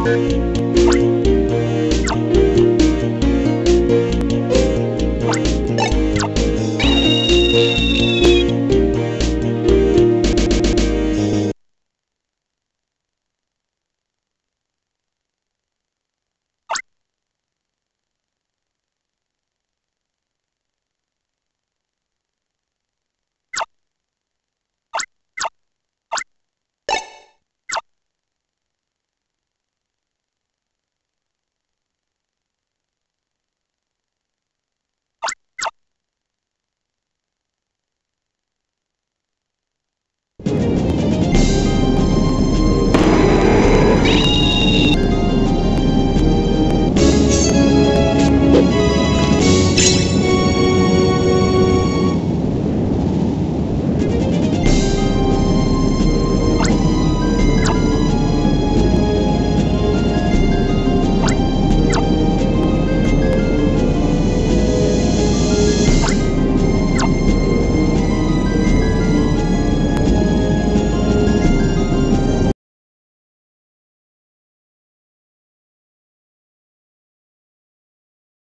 Música